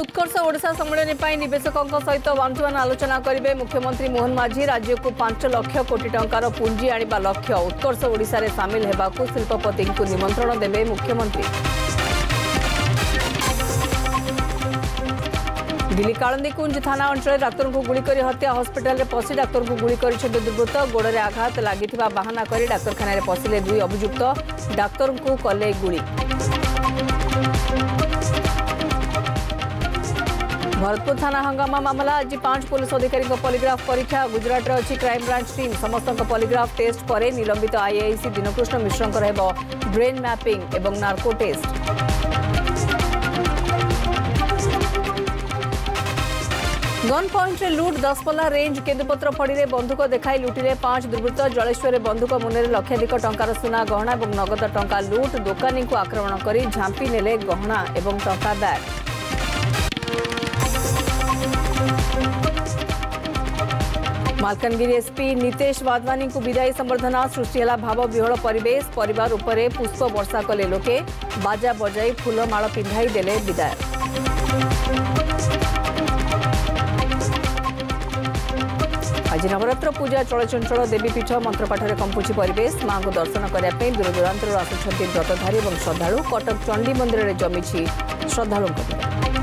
ଉତ୍କର୍ଷ ଓଡ଼ିଶା ସମ୍ମିଳନୀ ପାଇଁ ନିବେଶକଙ୍କ ସହିତ ୱାନ୍ ଆଲୋଚନା କରିବେ ମୁଖ୍ୟମନ୍ତ୍ରୀ ମୋହନ ମାଝୀ ରାଜ୍ୟକୁ ପାଞ୍ଚ ଲକ୍ଷ କୋଟି ଟଙ୍କାର ପୁଞ୍ଜି ଆଣିବା ଲକ୍ଷ୍ୟ ଉତ୍କର୍ଷ ଓଡ଼ିଶାରେ ସାମିଲ ହେବାକୁ ଶିଳ୍ପପତିଙ୍କୁ ନିମନ୍ତ୍ରଣ ଦେବେ ମୁଖ୍ୟମନ୍ତ୍ରୀ ଦିଲ୍ଲୀ କାଳନ୍ଦୀକୁଞ୍ଜ ଥାନା ଅଞ୍ଚଳରେ ଡାକ୍ତରଙ୍କୁ ଗୁଳି କରି ହତ୍ୟା ହସ୍ପିଟାଲରେ ପଶି ଡାକ୍ତରଙ୍କୁ ଗୁଳି କରିଛନ୍ତି ଦୁର୍ବୃତ୍ତ ଗୋଡ଼ରେ ଆଘାତ ଲାଗିଥିବା ବାହାନା କରି ଡାକ୍ତରଖାନାରେ ପଶିଲେ ଦୁଇ ଅଭିଯୁକ୍ତ ଡାକ୍ତରଙ୍କୁ କଲେ ଗୁଳି Thank you. ভরতপুর থানা হঙ্গামা মামলা আজ পাঁচ পুলিশ অধিকারী পলিগ্রাফ পরীক্ষা গুজরাটের অছি ক্রাইমব্রাঞ্চ টিম সমস্ত পলিগ্রাফ টেস্ট পরে নিলম্বিত আইআইসি দীনকৃষ্ণ মিশ্রঙ্কর হব ব্রেন ম্যাপিং এবং নার্কো টেস্ট গন পয়েন্টে লুট দশপল্লা রেঞ্জ কেন্দুপত্র ফড়িরে বন্ধুক দেখাই লুটিলে পাঁচ দুর্বৃত্ত জলেশ্বরে বন্ধুক মুন্ডে লক্ষাধিক টঙ্কার সুনা গহনা এবং নগদ টঙ্কা লুট দোকানীকে আক্রমণ করে ঝাঁপি নেলে গহনা এবং টঙ্কা ব্যাগ ମାଲକାନଗିରି ଏସ୍ପି ନିତେଶ ବାଦୱାନୀଙ୍କୁ ବିଦାୟୀ ସମ୍ବର୍ଦ୍ଧନା ସୃଷ୍ଟି ହେଲା ଭାବବିହଳ ପରିବେଶ ପରିବାର ଉପରେ ପୁଷ୍ପ ବର୍ଷା କଲେ ଲୋକେ ବାଜା ବଜାଇ ଫୁଲମାଳ ପିନ୍ଧାଇ ଦେଲେ ବିଦାୟ ଆଜି ନବରାତ୍ର ପୂଜା ଚଳଚଞ୍ଚଳ ଦେବୀପୀଠ ମନ୍ତ୍ରପାଠରେ କମ୍ପୁଛି ପରିବେଶ ମାଙ୍କୁ ଦର୍ଶନ କରିବା ପାଇଁ ଦୂରଦୂରାନ୍ତରୁ ଆସୁଛନ୍ତି ବ୍ରତଧାରୀ ଏବଂ ଶ୍ରଦ୍ଧାଳୁ କଟକ ଚଣ୍ଡୀ ମନ୍ଦିରରେ ଜମିଛି ଶ୍ରଦ୍ଧାଳୁଙ୍କ ଭିଡ଼